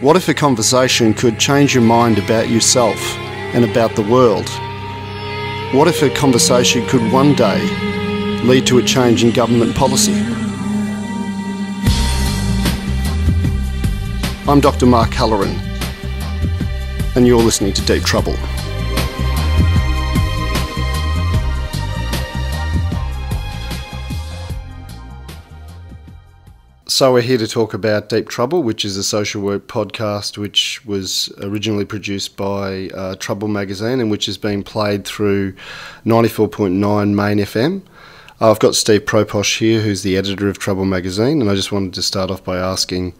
What if a conversation could change your mind about yourself and about the world? What if a conversation could one day lead to a change in government policy? I'm Dr. Mark Halloran, and you're listening to Deep Trouble. So, we're here to talk about Deep Trouble, which is a social work podcast which was originally produced by uh, Trouble magazine and which is being played through 94.9 Main FM. Uh, I've got Steve Proposh here, who's the editor of Trouble magazine, and I just wanted to start off by asking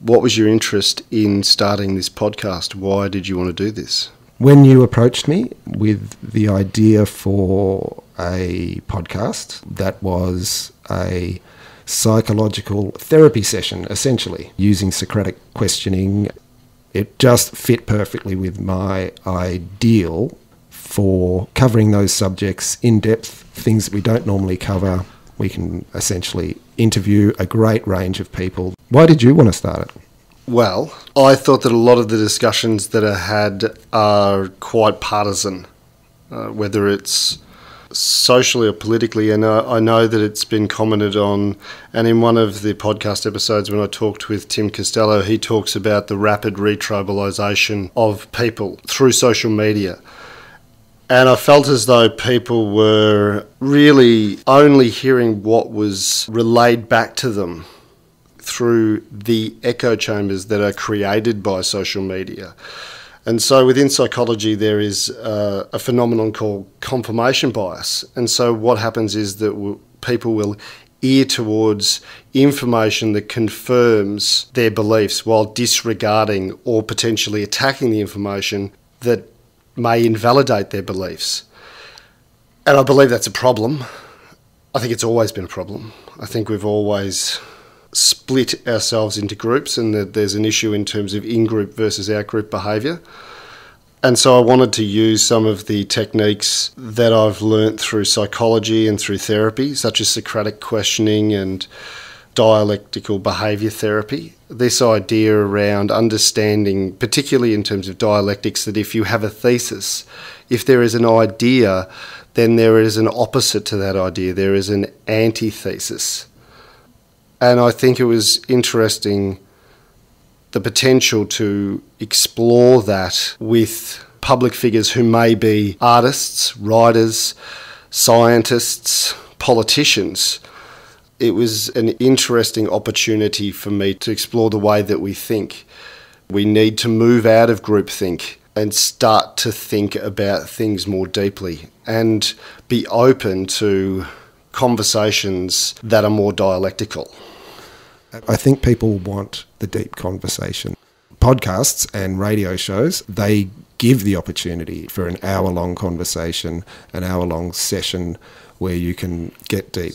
what was your interest in starting this podcast? Why did you want to do this? When you approached me with the idea for a podcast that was a psychological therapy session, essentially, using Socratic questioning. It just fit perfectly with my ideal for covering those subjects in depth, things that we don't normally cover. We can essentially interview a great range of people. Why did you want to start it? Well, I thought that a lot of the discussions that are had are quite partisan, uh, whether it's socially or politically, and uh, I know that it's been commented on. And in one of the podcast episodes, when I talked with Tim Costello, he talks about the rapid retribalisation of people through social media. And I felt as though people were really only hearing what was relayed back to them through the echo chambers that are created by social media. And so within psychology, there is uh, a phenomenon called confirmation bias. And so what happens is that people will ear towards information that confirms their beliefs while disregarding or potentially attacking the information that may invalidate their beliefs. And I believe that's a problem. I think it's always been a problem. I think we've always split ourselves into groups and that there's an issue in terms of in group versus out group behaviour. And so I wanted to use some of the techniques that I've learnt through psychology and through therapy, such as Socratic questioning and dialectical behaviour therapy. This idea around understanding, particularly in terms of dialectics, that if you have a thesis, if there is an idea, then there is an opposite to that idea, there is an antithesis. And I think it was interesting the potential to explore that with public figures who may be artists, writers, scientists, politicians. It was an interesting opportunity for me to explore the way that we think. We need to move out of groupthink and start to think about things more deeply and be open to conversations that are more dialectical. I think people want the deep conversation. Podcasts and radio shows, they give the opportunity for an hour long conversation, an hour long session where you can get deep.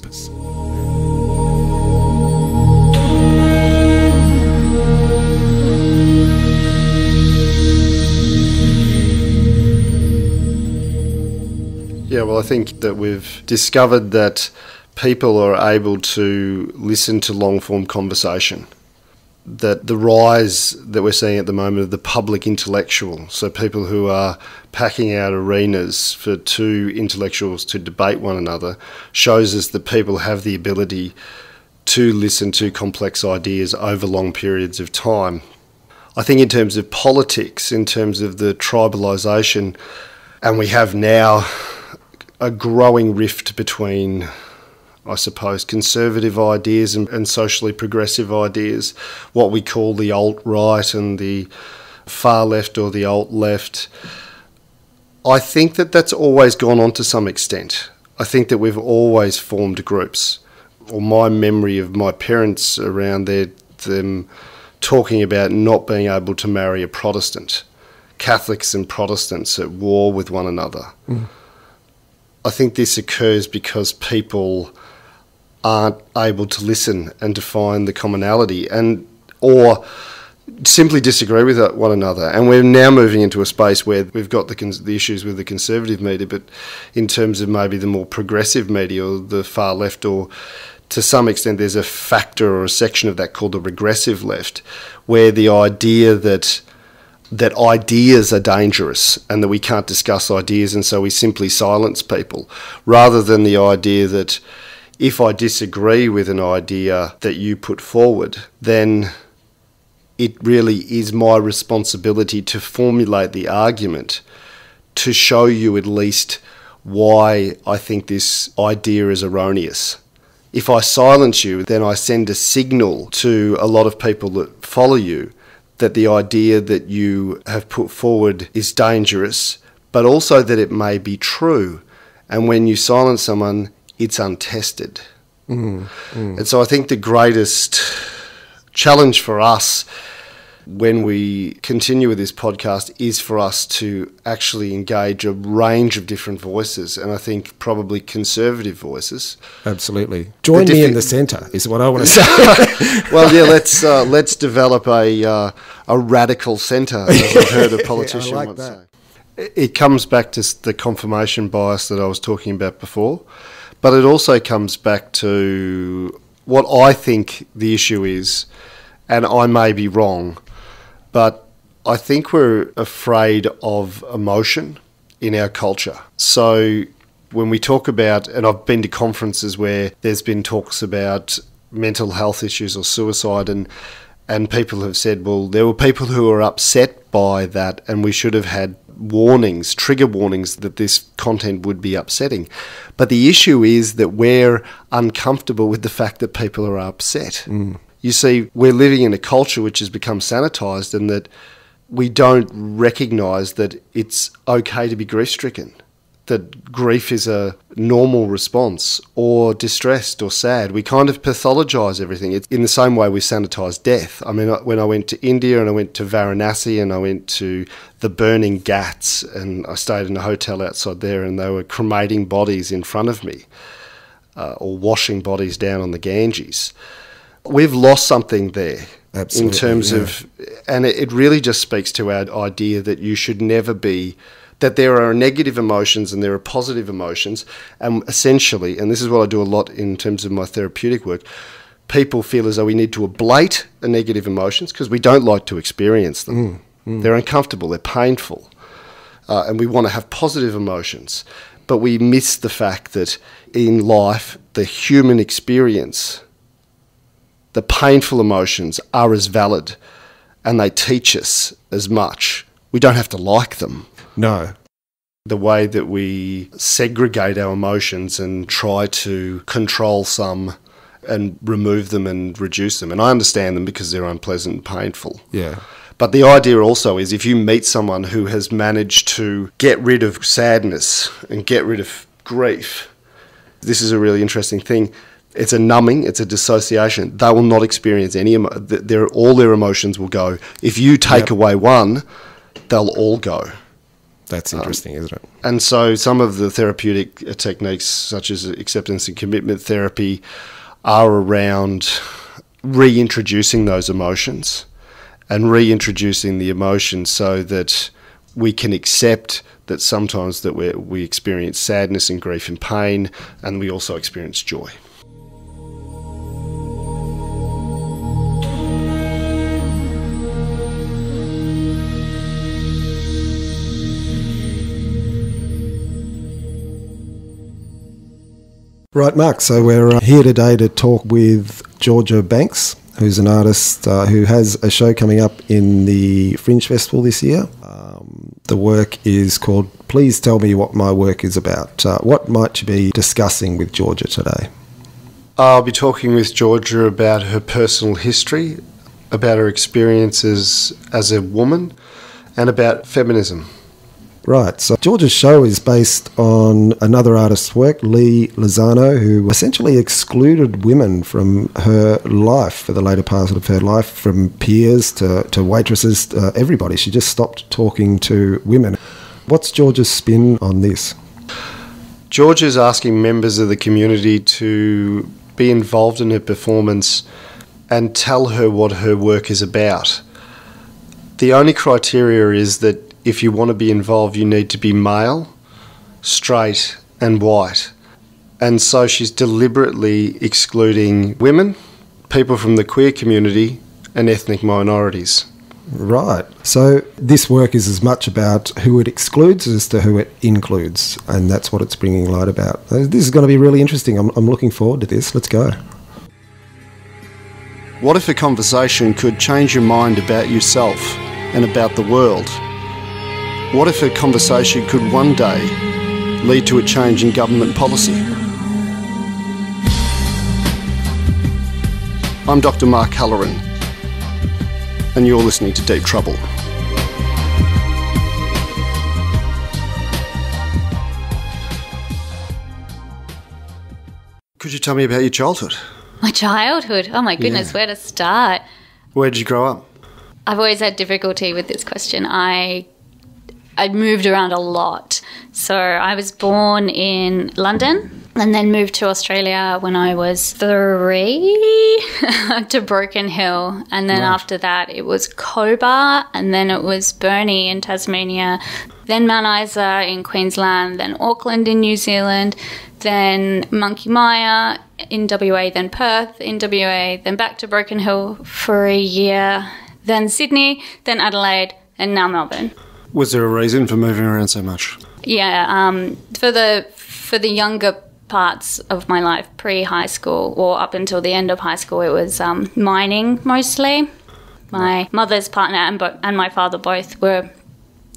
Yeah, well, I think that we've discovered that people are able to listen to long form conversation. That the rise that we're seeing at the moment of the public intellectual, so people who are packing out arenas for two intellectuals to debate one another, shows us that people have the ability to listen to complex ideas over long periods of time. I think, in terms of politics, in terms of the tribalisation, and we have now a growing rift between I suppose, conservative ideas and, and socially progressive ideas, what we call the alt right and the far left or the alt left. I think that that's always gone on to some extent. I think that we've always formed groups. Or my memory of my parents around their, them talking about not being able to marry a Protestant, Catholics and Protestants at war with one another. Mm. I think this occurs because people aren't able to listen and to find the commonality and or simply disagree with one another. And we're now moving into a space where we've got the, the issues with the conservative media, but in terms of maybe the more progressive media or the far left or to some extent, there's a factor or a section of that called the regressive left, where the idea that that ideas are dangerous and that we can't discuss ideas, and so we simply silence people, rather than the idea that if I disagree with an idea that you put forward, then it really is my responsibility to formulate the argument to show you at least why I think this idea is erroneous. If I silence you, then I send a signal to a lot of people that follow you that the idea that you have put forward is dangerous, but also that it may be true. And when you silence someone, it's untested. Mm, mm. And so I think the greatest challenge for us when we continue with this podcast is for us to actually engage a range of different voices, and I think probably conservative voices. Absolutely. Join me in the centre is what I want to say. well, yeah, let's uh, let's develop a uh, a radical centre, as I've heard a politician yeah, like once that. say. It comes back to the confirmation bias that I was talking about before, but it also comes back to what I think the issue is, and I may be wrong but I think we're afraid of emotion in our culture. So when we talk about, and I've been to conferences where there's been talks about mental health issues or suicide, and and people have said, well, there were people who were upset by that, and we should have had warnings, trigger warnings that this content would be upsetting. But the issue is that we're uncomfortable with the fact that people are upset. Mm you see, we're living in a culture which has become sanitized and that we don't recognize that it's okay to be grief stricken, that grief is a normal response or distressed or sad. We kind of pathologize everything. It's in the same way we sanitize death. I mean, when I went to India and I went to Varanasi and I went to the burning Ghats and I stayed in a hotel outside there and they were cremating bodies in front of me uh, or washing bodies down on the Ganges we've lost something there. Absolutely, in terms yeah. of, and it really just speaks to our idea that you should never be, that there are negative emotions and there are positive emotions. And essentially, and this is what I do a lot in terms of my therapeutic work, people feel as though we need to ablate the negative emotions because we don't like to experience them. Mm, mm. They're uncomfortable, they're painful. Uh, and we want to have positive emotions. But we miss the fact that in life, the human experience the painful emotions are as valid and they teach us as much. We don't have to like them. No. The way that we segregate our emotions and try to control some and remove them and reduce them. And I understand them because they're unpleasant and painful. Yeah. But the idea also is if you meet someone who has managed to get rid of sadness and get rid of grief, this is a really interesting thing it's a numbing, it's a dissociation. They will not experience any. Their all their emotions will go. If you take yep. away one, they'll all go. That's um, interesting, um, isn't it? And so, some of the therapeutic uh, techniques, such as acceptance and commitment therapy, are around reintroducing those emotions and reintroducing the emotions so that we can accept that sometimes that we we experience sadness and grief and pain, and we also experience joy. Right, Mark. So we're uh, here today to talk with Georgia Banks, who's an artist uh, who has a show coming up in the Fringe Festival this year. Um, the work is called Please Tell Me What My Work Is About. Uh, what might you be discussing with Georgia today? I'll be talking with Georgia about her personal history, about her experiences as a woman, and about feminism. Right. So George's show is based on another artist's work, Lee Lozano, who essentially excluded women from her life for the later part of her life, from peers to, to waitresses, uh, everybody. She just stopped talking to women. What's George's spin on this? George is asking members of the community to be involved in her performance and tell her what her work is about. The only criteria is that if you want to be involved, you need to be male, straight, and white. And so she's deliberately excluding women, people from the queer community, and ethnic minorities. Right. So this work is as much about who it excludes as to who it includes, and that's what it's bringing light about. This is going to be really interesting. I'm, I'm looking forward to this. Let's go. What if a conversation could change your mind about yourself and about the world? What if a conversation could one day lead to a change in government policy? I'm Dr. Mark Halloran, and you're listening to Deep Trouble. Could you tell me about your childhood? My childhood. Oh my goodness, Yeah. where to start? Where did you grow up? I've always had difficulty with this question. I I moved around a lot. So I was born in London and then moved to Australia when I was three to Broken Hill. And then after that, it was Cobar and then it was Burnie in Tasmania, then Mount Isa in Queensland, then Auckland in New Zealand, then Monkey Mia in WA, then Perth in WA, then back to Broken Hill for a year, then Sydney, then Adelaide, and now Melbourne. Was there a reason for moving around so much? Yeah, um, for the for the younger parts of my life, pre high school or up until the end of high school, it was um, mining mostly. My mother's partner and bo- and my father both were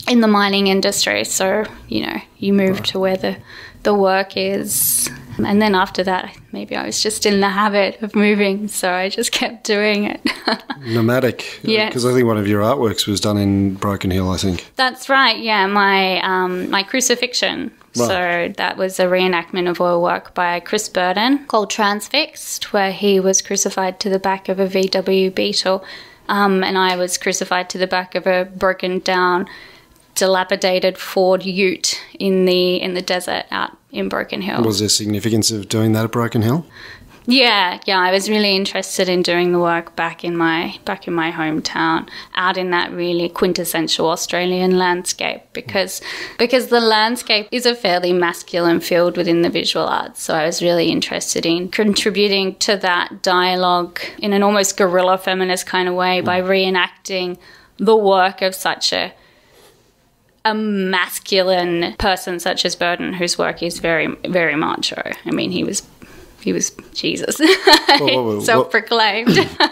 in the mining industry, so you know you move to where the the work is. And then after that, maybe I was just in the habit of moving, so I just kept doing it. Nomadic. yeah. Because I think one of your artworks was done in Broken Hill, I think. That's right. Yeah, my um, my crucifixion. So that was a reenactment of oil work by Chris Burden called Transfixed, where he was crucified to the back of a VW Beetle, um, and I was crucified to the back of a broken down, dilapidated Ford Ute in the in the desert out in Broken Hill. Was there significance of doing that at Broken Hill? Yeah, yeah, I was really interested in doing the work back in my back in my hometown, out in that really quintessential Australian landscape because because the landscape is a fairly masculine field within the visual arts. So I was really interested in contributing to that dialogue in an almost guerrilla feminist kind of way by mm. reenacting the work of such a a masculine person such as Burden, whose work is very, very macho. I mean, he was, he was Jesus, self-proclaimed.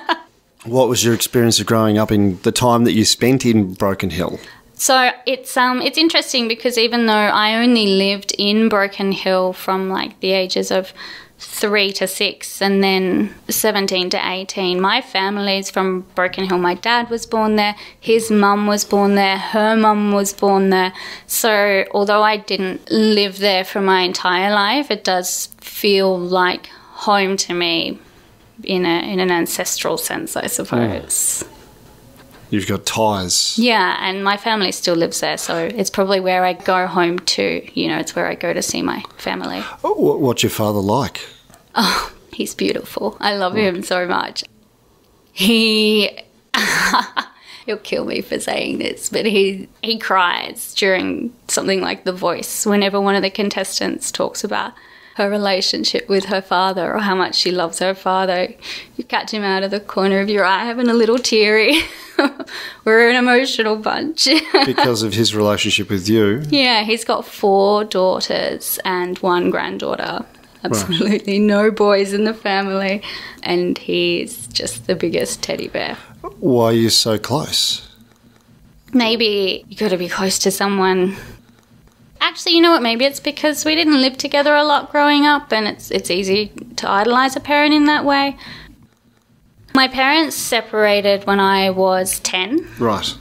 What was your experience of growing up in the time that you spent in Broken Hill? so it's um, it's interesting because even though I only lived in Broken Hill from like the ages of three to six and then 17 to 18 my family's from broken hill. My dad was born there. His mum was born there. Her mum was born there. So although i didn't live there for my entire life it does feel like home to me in a in an ancestral sense i suppose mm. You've got ties. yeah and my family still lives there so it's probably where i go home to you know it's where i go to see my family Oh, What's your father like? Oh, he's beautiful. I love him so much. He he'll kill me for saying this, but he he cries during something like The Voice whenever one of the contestants talks about her relationship with her father or how much she loves her father. You catch him out of the corner of your eye having a little teary. We're an emotional bunch. Because of his relationship with you. Yeah, he's got four daughters and one granddaughter. Absolutely no boys in the family. And he's just the biggest teddy bear. Why are you so close? Maybe you got to be close to someone. Actually, you know what? Maybe it's because we didn't live together a lot growing up, and it's it's easy to idolize a parent in that way. My parents separated when I was ten, Right.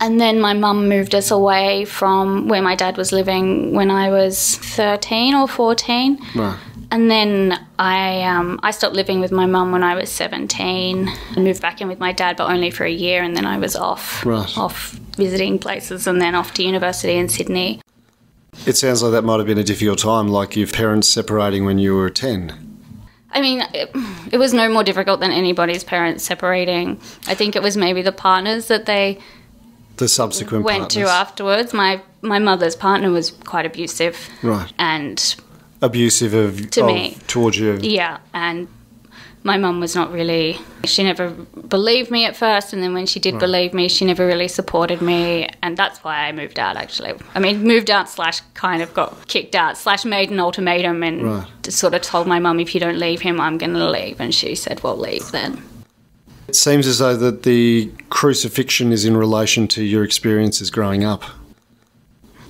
And then my mum moved us away from where my dad was living when I was 13 or 14. Right. And then I um, I stopped living with my mum when I was 17 and moved back in with my dad, but only for a year. And then I was off, Right. off visiting places and then off to university in Sydney. It sounds like that might have been a difficult time, like your parents separating when you were 10. I mean, it, it was no more difficult than anybody's parents separating. I think it was maybe the partners that they The subsequent went to afterwards. My my mother's partner was quite abusive. Right. And abusive of, To of- me. towards you. Yeah, and my mum was not really. She never believed me at first, and then when she did believe me, she never really supported me, and that's why I moved out. Actually, I mean, moved out slash kind of got kicked out slash made an ultimatum and Right. sort of told my mum, if you don't leave him, I'm going to leave, and she said, well, leave then. It seems as though that the crucifixion is in relation to your experiences growing up.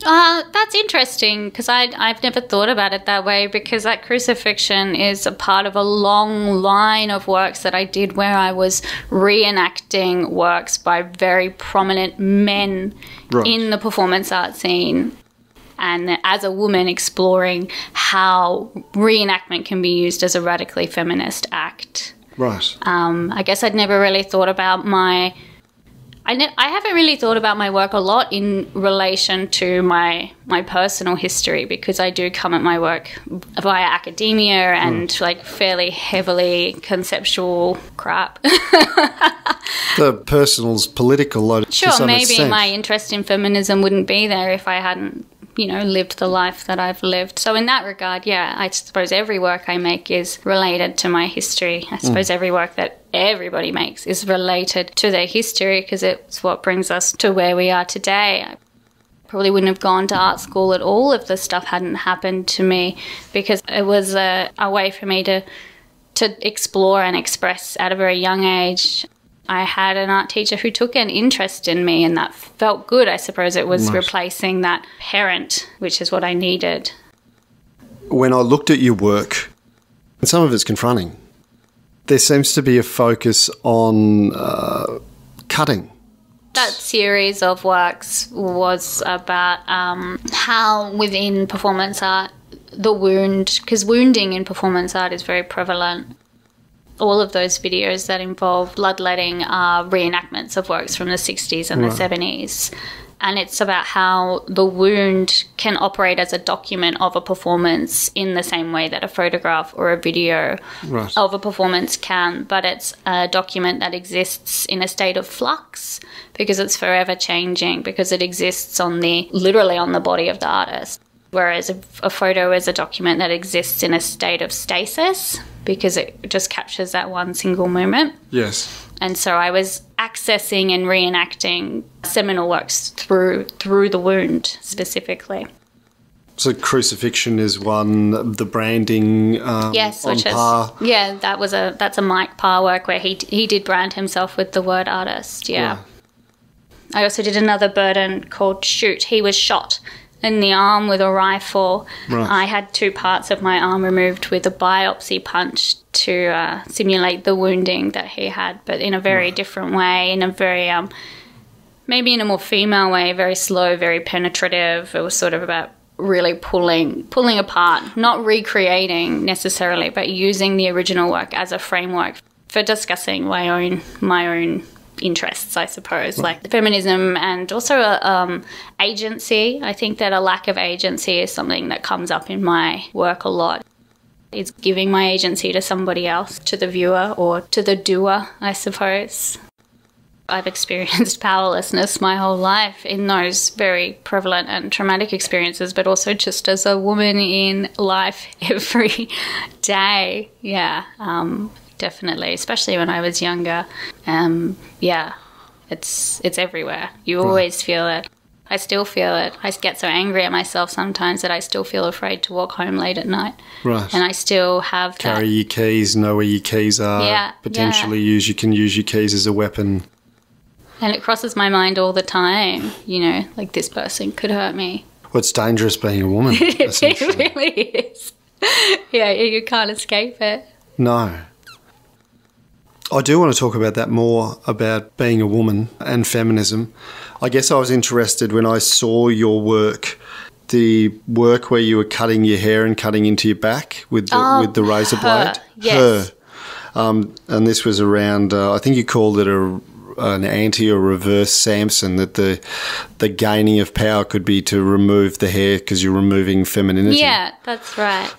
Uh, that's interesting because I've never thought about it that way because that crucifixion is a part of a long line of works that I did where I was reenacting works by very prominent men Right. in the performance art scene. And as a woman, exploring how reenactment can be used as a radically feminist act. Right. Um, I guess I'd never really thought about my. I, ne- I haven't really thought about my work a lot in relation to my my personal history because I do come at my work via academia and hmm. like fairly heavily conceptual crap. the personal's political. to sure, some maybe extent. my interest in feminism wouldn't be there if I hadn't, you know, lived the life that I've lived. So in that regard, yeah, I suppose every work I make is related to my history. I hmm. suppose every work that everybody makes is related to their history because it's what brings us to where we are today. I probably wouldn't have gone to art school at all if this stuff hadn't happened to me because it was a, a way for me to to explore and express at a very young age. I had an art teacher who took an interest in me, and that felt good. I suppose it was Nice. replacing that parent, which is what I needed. when I looked at your work, and some of it's confronting, there seems to be a focus on uh, cutting. That series of works was about um, how within performance art, the wound, because wounding in performance art is very prevalent. All of those videos that involve bloodletting are reenactments of works from the 60s and the 70s. And it's about how the wound can operate as a document of a performance in the same way that a photograph or a video Right. of a performance can, but it's a document that exists in a state of flux because it's forever changing because it exists on the literally on the body of the artist. Whereas a, a photo is a document that exists in a state of stasis because it just captures that one single moment. Yes. And so I was accessing and reenacting seminal works through through the wound specifically. So crucifixion is one. The branding. Um, Yes, on which is Parr. yeah, that was a that's a Mike Parr work where he he did brand himself with the word artist. Yeah. Right. I also did another Burden called Shoot. He was shot in the arm with a rifle. Right. I had two parts of my arm removed with a biopsy punch to uh, simulate the wounding that he had, but in a very different way, in a very um, maybe in a more female way, very slow, very penetrative. It was sort of about really pulling pulling apart, not recreating necessarily, but using the original work as a framework for discussing my own my own interests, I suppose, like feminism and also um, agency. I think that a lack of agency is something that comes up in my work a lot. It's giving my agency to somebody else, to the viewer or to the doer, I suppose. I've experienced powerlessness my whole life in those very prevalent and traumatic experiences, but also just as a woman in life every day. Yeah, um, definitely, especially when I was younger. Um, yeah, it's it's everywhere. You always feel it. I still feel it. I get so angry at myself sometimes that I still feel afraid to walk home late at night, Right. and I still have that. Carry your keys. Know where your keys are. Yeah, Potentially use. You can use your keys as a weapon. And it crosses my mind all the time, you know, like this person could hurt me. Well, it's dangerous being a woman. it really is. yeah, you can't escape it. No. I do want to talk about that more about being a woman and feminism. I guess I was interested when I saw your work, the work where you were cutting your hair and cutting into your back with the, Oh, with the razor her, blade. yes. Her. Um, and this was around, uh, I think you called it a an anti or reverse Samson that the the gaining of power could be to remove the hair because you're removing femininity. Yeah, that's right.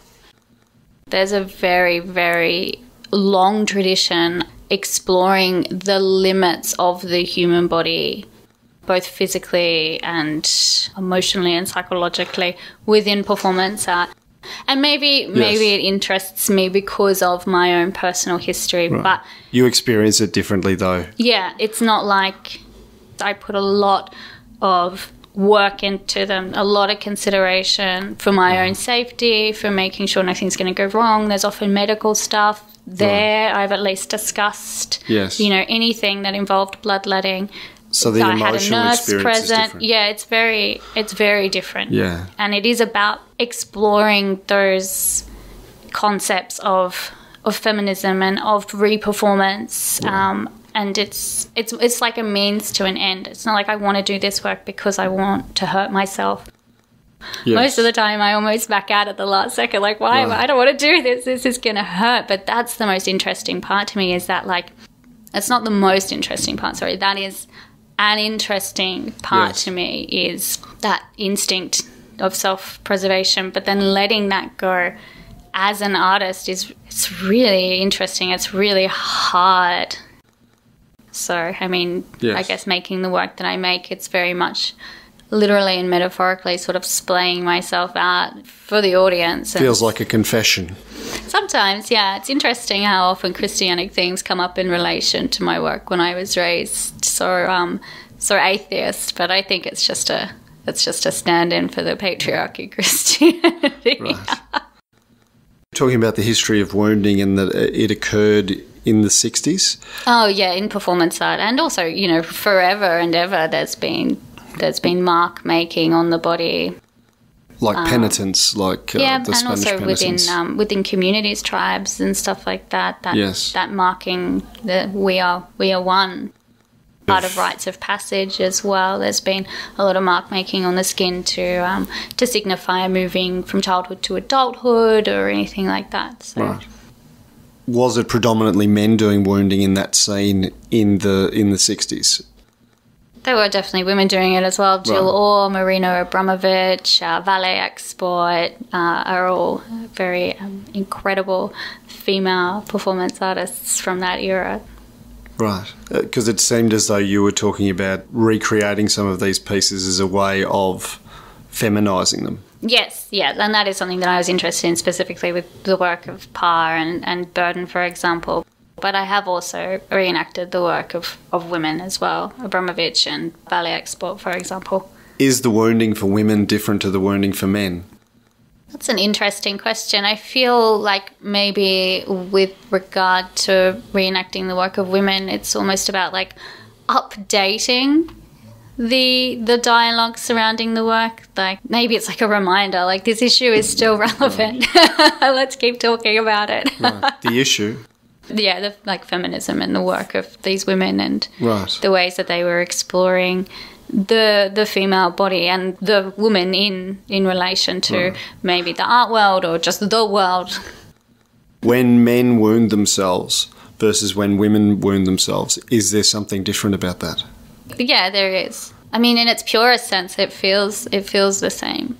There's a very, very long tradition exploring the limits of the human body, both physically and emotionally and psychologically, within performance art. And maybe maybe it interests me because of my own personal history, but You experience it differently, though. yeah, it's not like I put a lot of work into them, a lot of consideration for my mm. own safety, for making sure nothing's going to go wrong. There's often medical stuff there. I've at least discussed, Yes. you know, anything that involved bloodletting. So the I had a emotional nurse experience is present. different. Yeah, it's very it's very different. Yeah. And it is about exploring those concepts of of feminism and of reperformance. Um, and it's it's it's like a means to an end. It's not like I want to do this work because I want to hurt myself. Yes. Most of the time, I almost back out at the last second, like, why? am I I don't want to do this. This is going to hurt. But that's the most interesting part to me is that, like, it's not the most interesting part, sorry. That is an interesting part Yes. to me is that instinct of self preservation, but then letting that go as an artist is it's really interesting. It's really hard. So, I mean, I guess making the work that I make, it's very much literally and metaphorically sort of splaying myself out for the audience. And Feels like a confession. Sometimes, yeah. It's interesting how often Christianic things come up in relation to my work when I was raised so um, so atheist, but I think it's just a it's just a stand-in for the patriarchy Christianity. Talking about the history of wounding and that it occurred in the 60s. Oh yeah, in performance art, and also you know forever and ever there's been there's been mark making on the body. Like penitence, like uh, Um, yeah, and Spanish also within um, within communities, tribes, and stuff like that. That Yes. that marking that we are we are one. Part of rites of passage as well. There's been a lot of mark making on the skin to um, to signify moving from childhood to adulthood or anything like that. So. Right. Was it predominantly men doing wounding in that scene in the in the 60s? There were definitely women doing it as well. Jill Right. Orr, Marina Abramovich, uh, Valie Export uh, are all very um, incredible female performance artists from that era. Right. Because it seemed as though you were talking about recreating some of these pieces as a way of feminizing them. Yes, yeah, and that is something that I was interested in specifically with the work of Parr and, and Burden, for example. But I have also reenacted the work of, of women as well, Abramovich and Valie Export, for example. Is the wounding for women different to the wounding for men? That's an interesting question. I feel like maybe with regard to reenacting the work of women, it's almost about like updating the the dialogue surrounding the work. Like maybe it's like a reminder, like this issue is still relevant. Let's keep talking about it. the issue. Yeah, the, like feminism and the work of these women and Right. the ways that they were exploring the the female body and the woman in in relation to maybe the art world or just the world. When men wound themselves versus when women wound themselves, is there something different about that? Yeah, there is. I mean, in its purest sense, it feels it feels the same.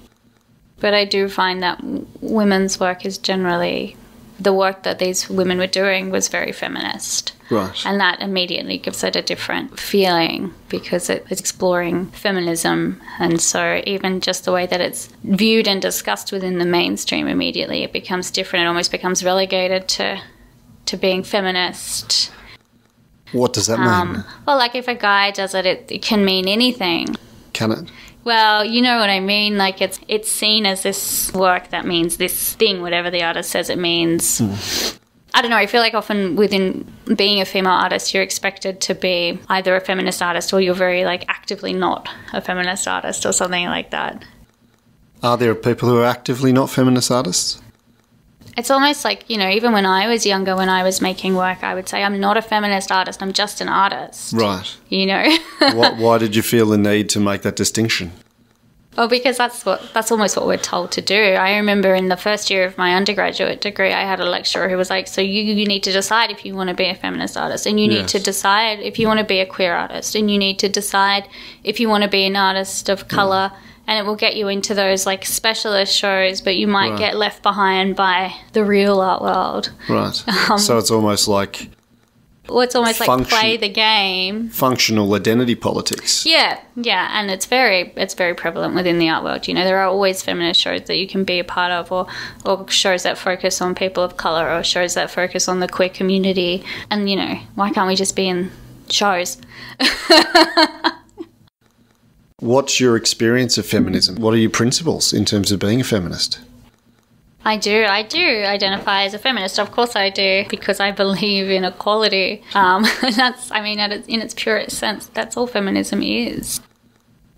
But I do find that women's work is generally the work that these women were doing was very feminist. Right. And that immediately gives it a different feeling because it's exploring feminism. And so, even just the way that it's viewed and discussed within the mainstream, immediately it becomes different. It almost becomes relegated to, to being feminist. What does that mean? Um, well, like if a guy does it, it, it can mean anything. Can it? Well, you know what I mean. Like it's it's seen as this work that means this thing, whatever the artist says it means. Hmm. I don't know. I feel like often within being a female artist, you're expected to be either a feminist artist or you're very like actively not a feminist artist or something like that. Are there people who are actively not feminist artists? It's almost like you know, even when I was younger, when I was making work, I would say I'm not a feminist artist. I'm just an artist. Right. You know. why, why did you feel the need to make that distinction? Well, because that's what that's almost what we're told to do. I remember in the first year of my undergraduate degree, I had a lecturer who was like, "So you you need to decide if you want to be a feminist artist, and you need to decide if you want to be a queer artist, and you need to decide if you want to be an artist of mm. color." And it will get you into those like specialist shows, but you might Right. get left behind by the real art world. Right. Um, so it's almost like Well, it's almost like play the game. functional identity politics. Yeah, yeah, and it's very it's very prevalent within the art world. You know, there are always feminist shows that you can be a part of, or or shows that focus on people of color, or shows that focus on the queer community. And you know, why can't we just be in shows? What's your experience of feminism? What are your principles in terms of being a feminist? I do, I do identify as a feminist. Of course, I do because I believe in equality. Um, that's, I mean, at its, in its purest sense, that's all feminism is.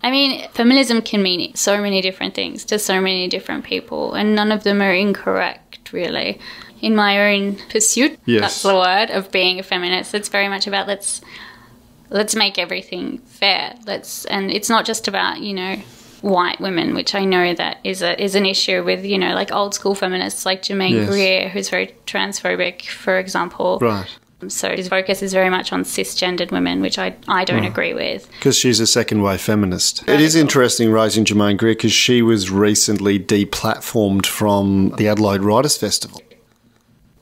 I mean, feminism can mean so many different things to so many different people, and none of them are incorrect, really. In my own pursuit, Yes. that's the word of being a feminist. It's very much about let's let's make everything fair. Let's, and it's not just about you know white women, which I know that is a is an issue with you know like old school feminists like Germaine Yes. Greer, who's very transphobic, for example. Right. So his focus is very much on cisgendered women, which I I don't agree with. Because she's a second wave feminist. It is interesting raising Germaine Greer because she was recently deplatformed from the Adelaide Writers Festival.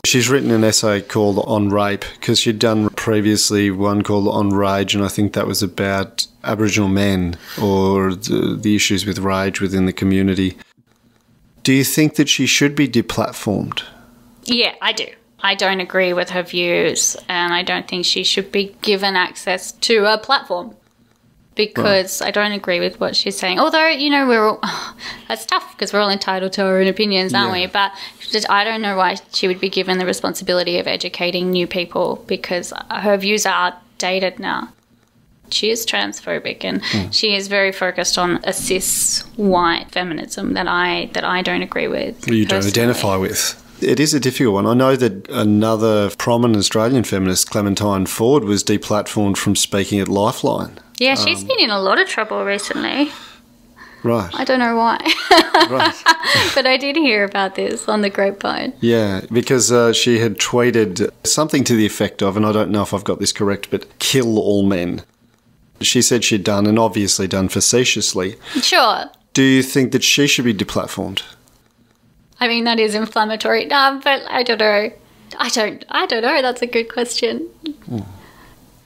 She's written an essay called On Rape because she'd done previously one called On Rage, and I think that was about Aboriginal men or the, issues with rage within the community. Do you think that she should be deplatformed? Yeah, I do. I don't agree with her views, and I don't think she should be given access to a platform because I don't agree with what she's saying. Although, you know, we're all, that's tough because we're all entitled to our own opinions, aren't Yeah. we? But just, I don't know why she would be given the responsibility of educating new people because her views are outdated now. She is transphobic and Hmm. she is very focused on a cis white feminism that I that I don't agree with. you don't identify with. It is a difficult one. I know that another prominent Australian feminist, Clementine Ford, was deplatformed from speaking at Lifeline. Yeah, she's Um, been in a lot of trouble recently. Right, I don't know why, right. but I did hear about this on the grapevine. Yeah, because uh, she had tweeted something to the effect of, and I don't know if I've got this correct, but kill all men. She said she'd done, and obviously done facetiously. Sure. Do you think that she should be deplatformed? I mean that is inflammatory. No, but I don't know. I don't. I don't know. That's a good question.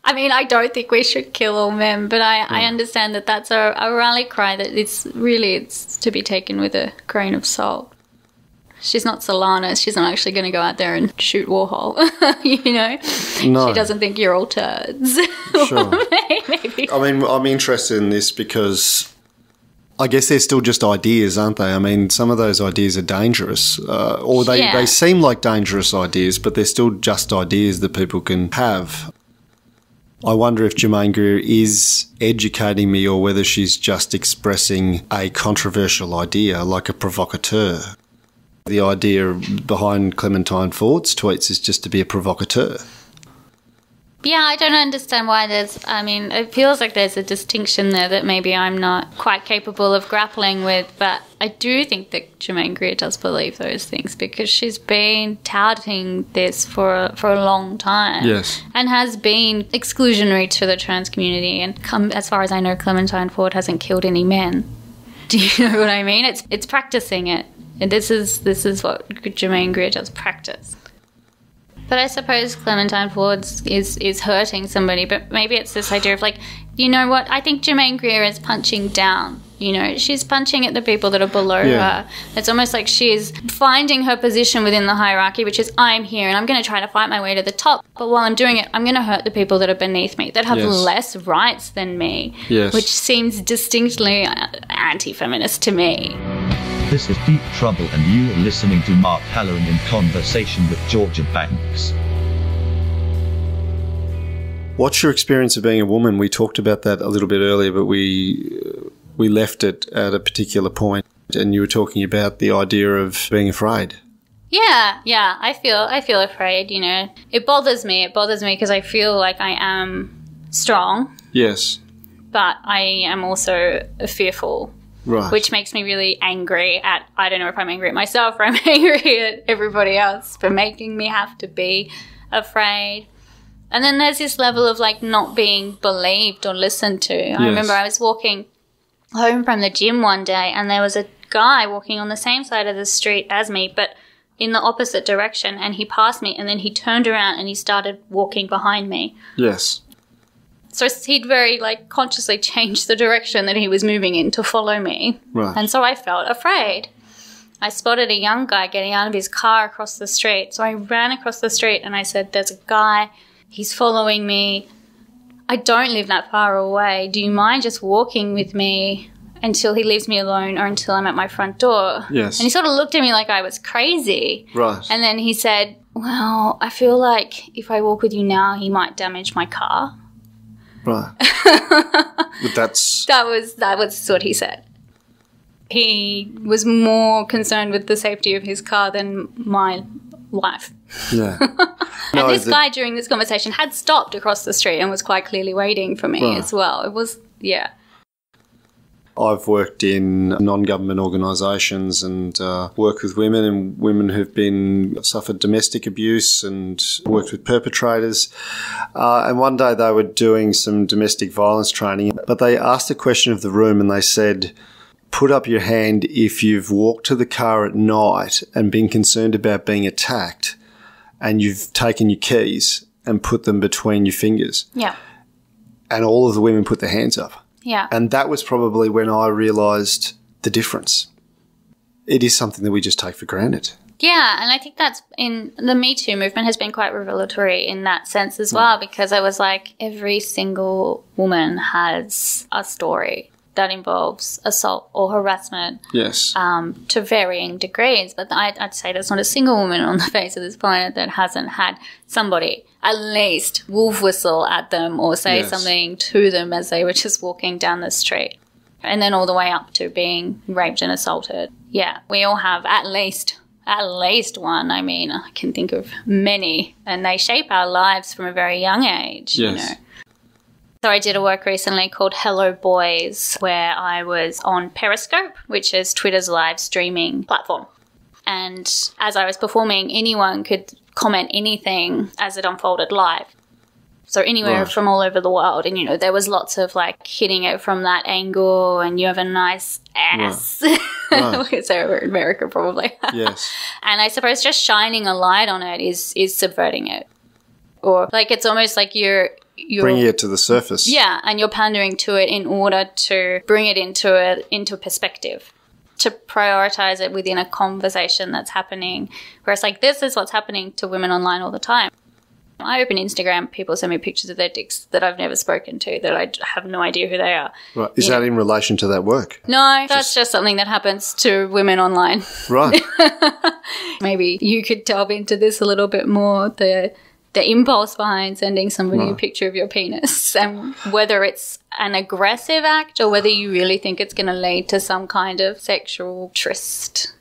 I mean, I don't think we should kill all men, but I, I understand that that's a, a rally cry that it's really it's to be taken with a grain of salt. She's not Solanas. She's not actually going to go out there and shoot Warhol. you know, No. she doesn't think you're all turds. Sure. Maybe. I mean, I'm interested in this because I guess they're still just ideas, aren't they? I mean, some of those ideas are dangerous, uh, or they, Yeah. they seem like dangerous ideas, but they're still just ideas that people can have. I wonder if Germaine Greer is educating me or whether she's just expressing a controversial idea like a provocateur. The idea behind Clementine Ford's tweets is just to be a provocateur. Yeah, I don't understand why there's. I mean, it feels like there's a distinction there that maybe I'm not quite capable of grappling with, but I do think that Germaine Greer does believe those things because she's been touting this for for a long time. Yes. and has been exclusionary to the trans community. And come, as far as I know, Clementine Ford hasn't killed any men. Do you know what I mean? It's it's practicing it, and this is this is what Germaine Greer does practice. But I suppose Clementine Ford is is hurting somebody. But maybe it's this idea of like, you know what? I think Germaine Greer is punching down. You know, she's punching at the people that are below Yeah. her. It's almost like she's finding her position within the hierarchy, which is I'm here and I'm going to try to fight my way to the top. But while I'm doing it, I'm going to hurt the people that are beneath me, that have Yes. less rights than me, Yes. which seems distinctly uh, anti-feminist to me. This is Deep Trouble, and you are listening to Mark Halloran in conversation with Georgia Banks. What's your experience of being a woman? We talked about that a little bit earlier, but we uh, we left it at a particular point, and you were talking about the idea of being afraid. Yeah, yeah, I feel I feel afraid, you know. It bothers me. It bothers me because I feel like I am strong, Yes, but I am also fearful, right. which makes me really angry at I don't know if I'm angry at myself or I'm angry at everybody else for making me have to be afraid. And then there's this level of like not being believed or listened to. I remember I was walking home from the gym one day and there was a guy walking on the same side of the street as me, but in the opposite direction and he passed me and then he turned around and he started walking behind me. Yes. So he'd very like consciously changed the direction that he was moving in to follow me. Right. And so I felt afraid. I spotted a young guy getting out of his car across the street. So I ran across the street and I said, There's a guy, he's following me. I don't live that far away. Do you mind just walking with me until he leaves me alone or until I'm at my front door? Yes. And he sort of looked at me like I was crazy. Right. And then he said, Well, I feel like if I walk with you now, he might damage my car. Right. but that's That was that was what he said. He was more concerned with the safety of his car than my life. yeah. And No, this the- guy during this conversation had stopped across the street and was quite clearly waiting for me Right. as well. It was yeah. I've worked in non-government organisations and uh, worked with women and women who've been suffered domestic abuse and worked with perpetrators. Uh, and one day they were doing some domestic violence training, but they asked a question of the room and they said, "Put up your hand if you've walked to the car at night and been concerned about being attacked, and you've taken your keys and put them between your fingers." Yeah. And all of the women put their hands up. Yeah. And that was probably when I realised the difference. It is something that we just take for granted. Yeah, and I think that's in the Me Too movement has been quite revelatory in that sense as well, hmm. because I was like, every single woman has a story that involves assault or harassment Yes. um, to varying degrees. But I'd, I'd say there's not a single woman on the face of this planet that hasn't had somebody at least wolf whistle at them or say Yes. something to them as they were just walking down the street. And then all the way up to being raped and assaulted. Yeah, we all have at least at least one. I mean, I can think of many, and they shape our lives from a very young age. You Yes. know. So I did a work recently called Hello Boys, where I was on Periscope, which is Twitter's live streaming platform. And as I was performing, anyone could comment anything as it unfolded live. So anywhere Right. from all over the world, and you know there was lots of like hitting it from that angle, and you have a nice ass. Right. we could say over in America probably. yes. and I suppose just shining a light on it is is subverting it, or like it's almost like you're you're Bringing it to the surface. yeah, and you're pandering to it in order to bring it into a into perspective, to prioritize it within a conversation that's happening. Whereas, like this is what's happening to women online all the time. I open Instagram, people send me pictures of their dicks that I've never spoken to, that I have no idea who they are. Right. Is You that in relation to that work? No, that's just something that happens to women online. Right. Maybe you could delve into this a little bit more. The the impulse behind sending somebody a picture of your penis and whether it's an aggressive act or whether you really think it's going to lead to some kind of sexual tryst.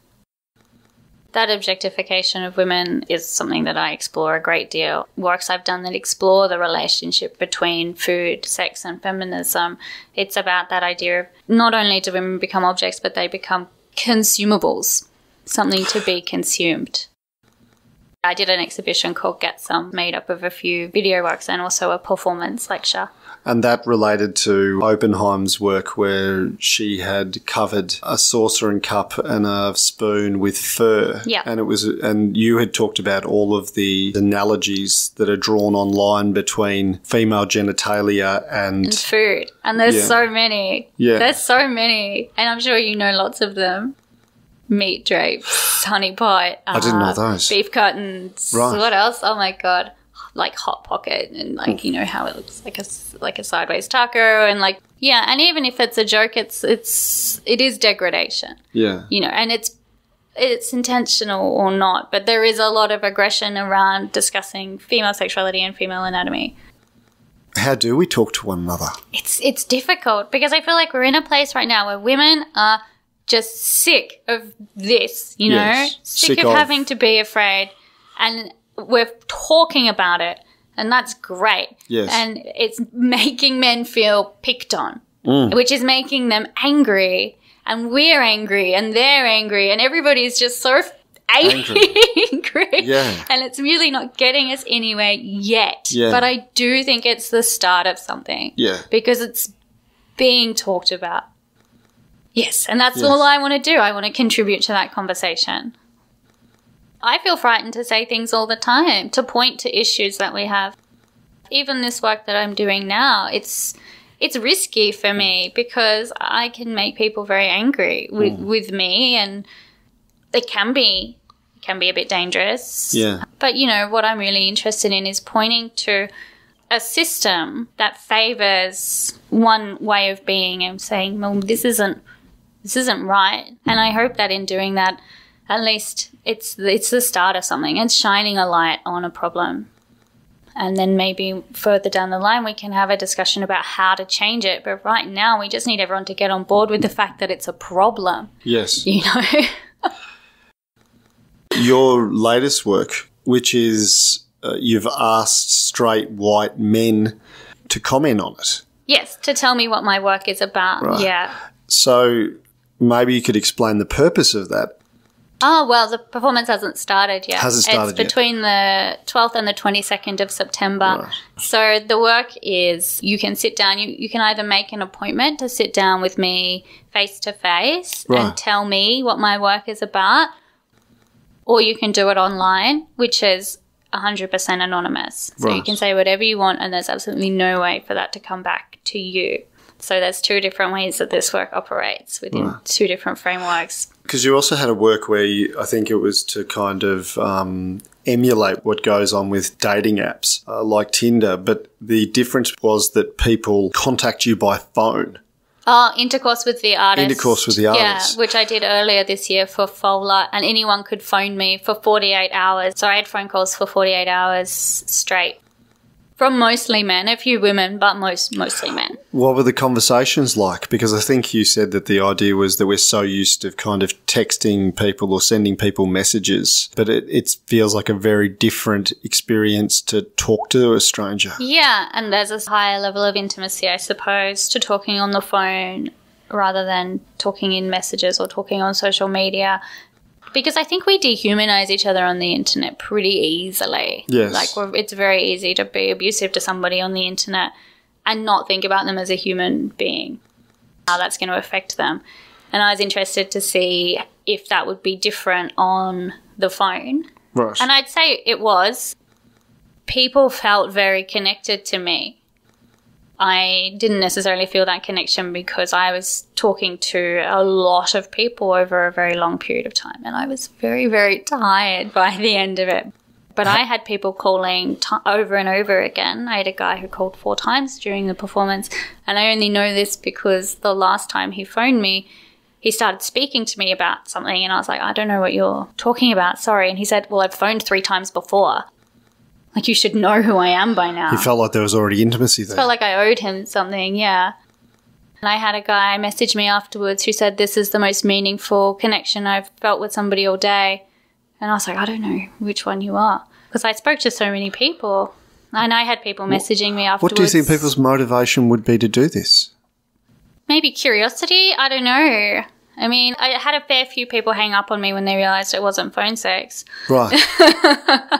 That objectification of women is something that I explore a great deal. Works I've done that explore the relationship between food, sex, and feminism. It's about that idea of not only do women become objects, but they become consumables, something to be consumed. I did an exhibition called Get Some, made up of a few video works and also a performance lecture. and that related to Oppenheim's work where she had covered a saucer and cup and a spoon with fur. Yeah. And it was and you had talked about all of the analogies that are drawn online between female genitalia and and food. And there's Yeah. so many. Yeah. There's so many. And I'm sure you know lots of them. Meat drapes, honey pot. I didn't know uh, those. Beef curtains. Right. What else? Oh my god. Like hot pocket and like you know how it looks like a like a sideways taco and like yeah and even if it's a joke it's it's it is degradation yeah. you know and it's it's intentional or not but there is a lot of aggression around discussing female sexuality and female anatomy How do we talk to one another? it's it's difficult because I feel like we're in a place right now where women are just sick of this, you know, Yes, sick, sick of, of- having to be afraid, and we're talking about it, and that's great. Yes. and it's making men feel picked on, Mm. which is making them angry, and we're angry, and they're angry, and everybody's just so. f- Angry. Yeah. And it's really not getting us anywhere yet. Yeah. But I do think it's the start of something Yeah. because it's being talked about. Yes, and that's Yes. all I want to do. I want to contribute to that conversation. I feel frightened to say things all the time, to point to issues that we have. Even this work that I'm doing now, it's it's risky for me mm. because I can make people very angry with, mm. with me and it can be can be a bit dangerous. Yeah. But you know, what I'm really interested in is pointing to a system that favors one way of being and saying, well, this isn't this isn't right. And I hope that in doing that, at least it's it's the start of something. It's shining a light on a problem. And then maybe further down the line, we can have a discussion about how to change it. But right now, we just need everyone to get on board with the fact that it's a problem. Yes. You know? Your latest work, which is uh, you've asked straight white men to comment on it. yes, to tell me what my work is about. Right. Yeah. So maybe you could explain the purpose of that. Oh, well, the performance hasn't started yet. Hasn't started It's yet. between the 12th and the 22nd of September. Right. So the work is you can sit down, you, you can either make an appointment to sit down with me face to face Right. and tell me what my work is about, or you can do it online, which is 100% anonymous. So you can say whatever you want, and there's absolutely no way for that to come back to you. So there's two different ways that this work operates within two different frameworks. Because you also had a work where you, I think it was to kind of um, emulate what goes on with dating apps uh, like Tinder, but the difference was that people contact you by phone. Oh, intercourse with the artist. Intercourse with the artist. Yeah, which I did earlier this year for Fola, and anyone could phone me for 48 hours. So I had phone calls for 48 hours straight. From mostly men, a few women, but most mostly men. What were the conversations like? Because I think you said that the idea was that we're so used to kind of texting people or sending people messages, but it, it feels like a very different experience to talk to a stranger. Yeah, and there's a higher level of intimacy, I suppose, to talking on the phone rather than talking in messages or talking on social media. Because I think we dehumanize each other on the internet pretty easily. Yes. Like, we're, it's very easy to be abusive to somebody on the internet and not think about them as a human being, how that's going to affect them. And I was interested to see if that would be different on the phone. Right. And I'd say it was. People felt very connected to me. I didn't necessarily feel that connection because I was talking to a lot of people over a very long period of time and I was very, very tired by the end of it. But I had people calling over and over again. I had a guy who called four times during the performance, and I only know this because the last time he phoned me, he started speaking to me about something, and I was like, I don't know what you're talking about, sorry. And he said, Well, I've phoned three times before. Like, you should know who I am by now. you felt like there was already intimacy there. felt like I owed him something, yeah. And I had a guy message me afterwards who said, This is the most meaningful connection I've felt with somebody all day. And I was like, I don't know which one you are. Because I spoke to so many people. And I had people messaging me afterwards. what do you think people's motivation would be to do this? Maybe curiosity? I don't know. I mean, I had a fair few people hang up on me when they realized it wasn't phone sex. Right.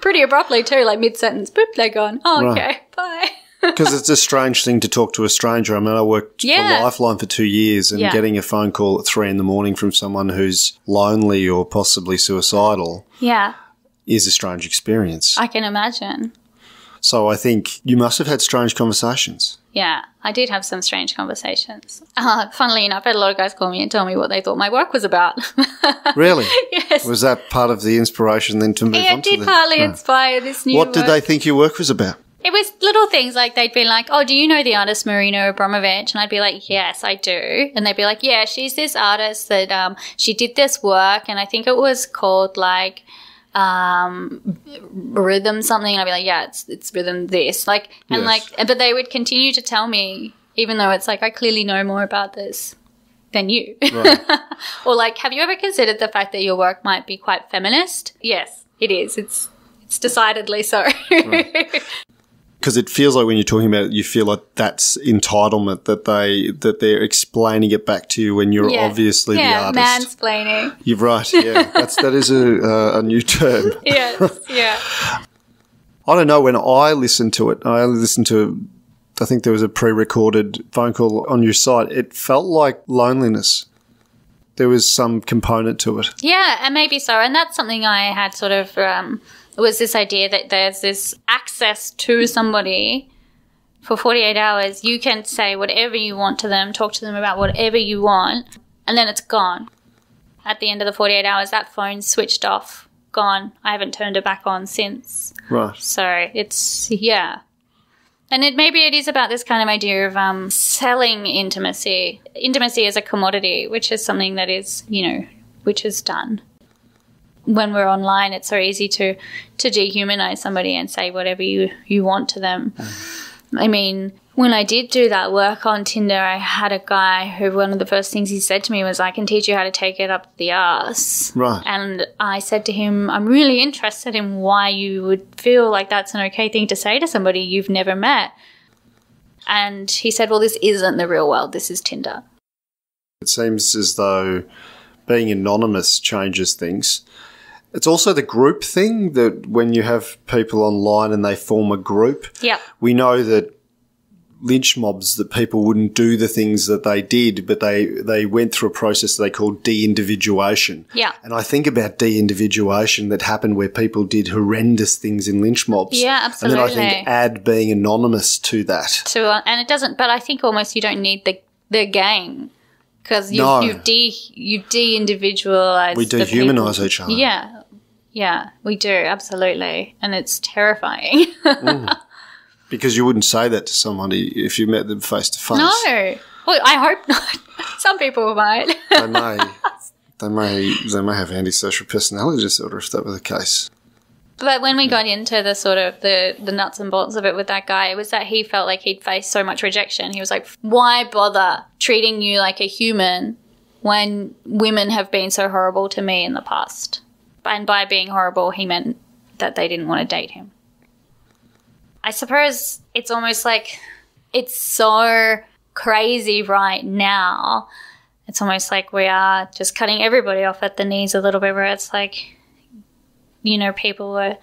Pretty abruptly, too, like mid sentence. Boop, they're gone. Oh, Right. okay, bye. Because it's a strange thing to talk to a stranger. I mean, I worked Yeah. for Lifeline for two years, and Yeah. getting a phone call at three in the morning from someone who's lonely or possibly suicidal Yeah, is a strange experience. I can imagine. So I think you must have had strange conversations. Yeah, I did have some strange conversations. Uh, funnily enough, I had a lot of guys call me and tell me what they thought my work was about. Really? yes. Was that part of the inspiration then to move yeah, on it did the- partly inspire this new What did they think your work was about? It was little things like they'd be like, "Oh, do you know the artist Marina Abramović?" And I'd be like, "Yes, I do." And they'd be like, "Yeah, she's this artist that um she did this work, and I think it was called like um rhythm something." And I'd be like, "Yeah, it's it's rhythm this." Like and Yes. like, but they would continue to tell me, even though it's like I clearly know more about this than you. Right. or like, have you ever considered the fact that your work might be quite feminist? Yes, it is. It's it's decidedly so. Because it feels like when you're talking about it, you feel like that's entitlement that they that they're explaining it back to you when you're Yeah. obviously yeah, the artist. mansplaining. You're right. Yeah, that's that is a uh, a new term. Yes, yeah. I don't know. When I listened to it, I only listened to. I think there was a pre-recorded phone call on your site. It felt like loneliness. there was some component to it. Yeah, and maybe so. And that's something I had sort of um, was this idea that there's this access to somebody for 48 hours. You can say whatever you want to them, talk to them about whatever you want, and then it's gone. At the end of the 48 hours, that phone's switched off, gone. I haven't turned it back on since. Right. So it's yeah. And it maybe it is about this kind of idea of um, selling intimacy, intimacy as a commodity, which is something that is you know, which is done. When we're online, it's so easy to to dehumanize somebody and say whatever you you want to them. I mean, when I did do that work on Tinder, I had a guy who one of the first things he said to me was, "I can teach you how to take it up the ass." Right. And I said to him, "I'm really interested in why you would feel like that's an okay thing to say to somebody you've never met." And he said, "Well, this isn't the real world. This is Tinder." It seems as though being anonymous changes things. It's also the group thing that when you have people online and they form a group, Yeah. we know that lynch mobs that people wouldn't do the things that they did, but they they went through a process they called de-individuation. Yeah. And I think about de-individuation that happened where people did horrendous things in lynch mobs. Yeah, absolutely. And then I think add being anonymous to that. So, uh, and it doesn't. But I think almost you don't need the the gang because you No. you de you de individualize. We dehumanise each other. Yeah, yeah, we do absolutely, and it's terrifying. Because you wouldn't say that to somebody if you met them face to face. no, well, I hope not. Some people might. They may they may they may have antisocial personality disorder if that were the case. But when we hmm. got into the sort of the, the nuts and bolts of it with that guy, it was that he felt like he'd faced so much rejection. He was like, why bother treating you like a human when women have been so horrible to me in the past? And by being horrible, he meant that they didn't want to date him. I suppose it's almost like it's so crazy right now. It's almost like we are just cutting everybody off at the knees a little bit, where it's like, you know, people were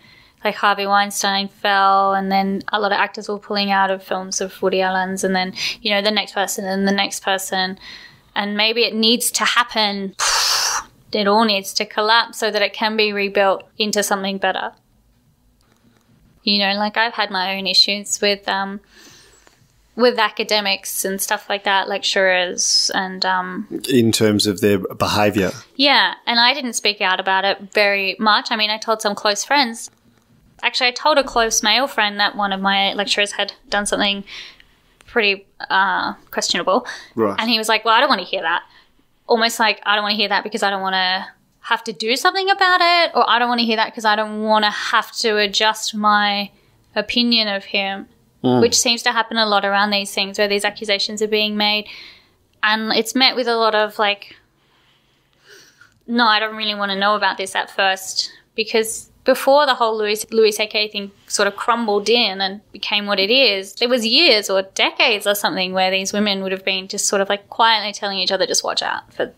like Harvey Weinstein fell, and then a lot of actors were pulling out of films of Woody Allen's, and then, you know, the next person and the next person. And maybe it needs to happen. It all needs to collapse so that it can be rebuilt into something better. You know, like I've had my own issues with um, with academics and stuff like that, lecturers, and um, In terms of their behaviour. yeah, and I didn't speak out about it very much. I mean, I told some close friends. Actually, I told a close male friend that one of my lecturers had done something pretty uh, questionable. Right. And he was like, Well, I don't want to hear that. Almost like, I don't want to hear that because I don't want to have to do something about it, or I don't want to hear that because I don't want to have to adjust my opinion of him, mm. which seems to happen a lot around these things where these accusations are being made. And it's met with a lot of like, no, I don't really want to know about this at first because before the whole Louis Louis C.K. thing sort of crumbled in and became what it is, there was years or decades or something where these women would have been just sort of like quietly telling each other, just watch out for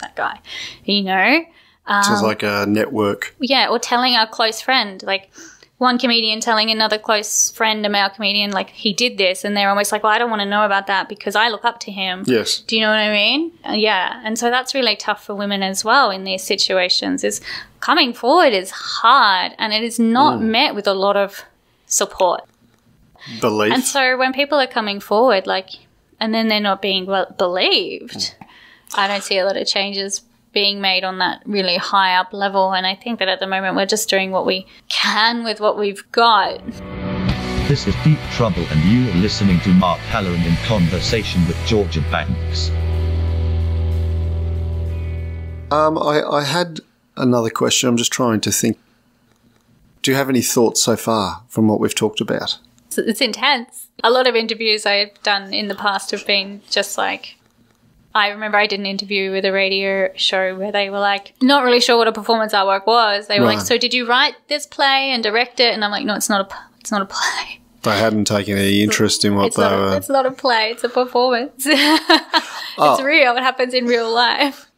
that guy, you know? Sounds Um, like a network. Yeah, or telling a close friend, like one comedian telling another close friend, a male comedian, like he did this, and they're almost like, well, I don't want to know about that because I look up to him. Yes. Do you know what I mean? Uh, yeah, and so that's really tough for women as well in these situations. Is coming forward is hard, and it is not met with a lot of support. Belief. And so when people are coming forward, like, and then they're not being well believed, I don't see a lot of changes being made on that really high up level. And I think that at the moment we're just doing what we can with what we've got. This is Deep Trouble, and you are listening to Mark Halloran in conversation with Georgia Banks. Um, I, I had another question. I'm just trying to think. Do you have any thoughts so far from what we've talked about? It's, it's intense. A lot of interviews I've done in the past have been just like. I remember I did an interview with a radio show where they were like, not really sure what a performance artwork was. They were like, "So did you write this play and direct it?" And I'm like, "No, it's not a, it's not a play. They hadn't taken any interest in what It's they a, were. it's not a play. It's a performance. it's real. It happens in real life."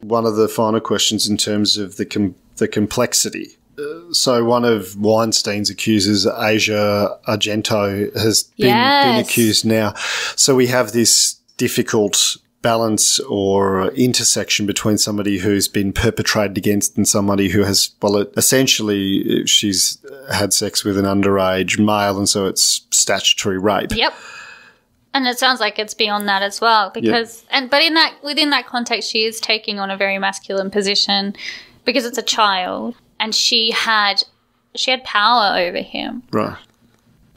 One of the final questions in terms of the com- the complexity. Uh, So one of Weinstein's accusers, Asia Argento, has been, been accused now. So we have this difficult balance or intersection between somebody who's been perpetrated against and somebody who has, well, it, essentially she's had sex with an underage male, and so it's statutory rape. Yep. And it sounds like it's beyond that as well because and but in that within that context she is taking on a very masculine position because it's a child and she had she had power over him. Right.